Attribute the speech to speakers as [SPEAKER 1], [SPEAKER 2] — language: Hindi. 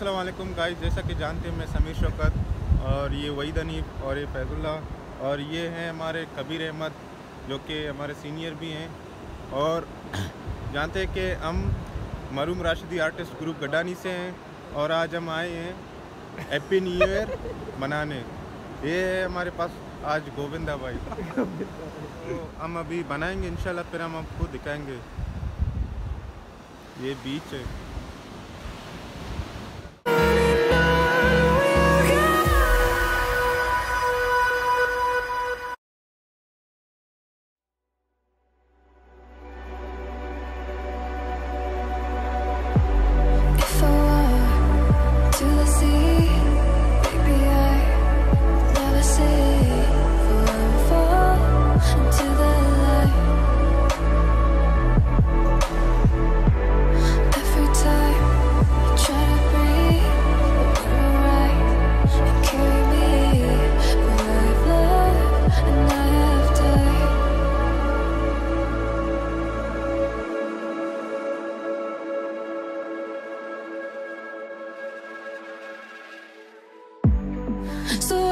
[SPEAKER 1] असलम गाइस जैसा कि जानते हैं, मैं समीर शौकत और ये वहीद अनीफ और ये फैज़ुल्ला और ये हैं हमारे कबीर अहमद, जो कि हमारे सीनियर भी हैं। और जानते हैं कि हम मरूम राशिदी आर्टिस्ट ग्रुप गडानी से हैं और आज हम आए हैं हैप्पी न्यू ईयर मनाने। ये है हमारे पास आज गोविंदा भाई। तो हम अभी बनाएँगे, इंशाल्लाह फिर हम आपको दिखाएँगे। ये बीच है।
[SPEAKER 2] So